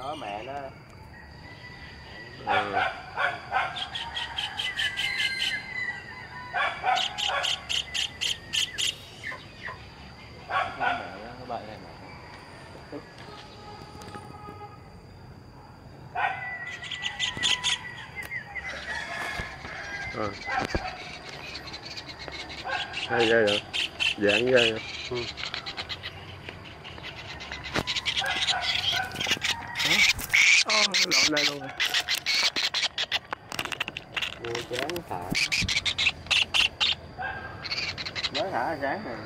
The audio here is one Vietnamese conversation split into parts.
đó mẹ nó ừ. Ừ. Hay ghê vậy, dạng ghê vậy. Ừ. lộn đây luôn. Rồi Mua chán thả Mới thả sáng rồi.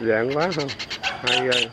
Dạng quá không? Hay ghê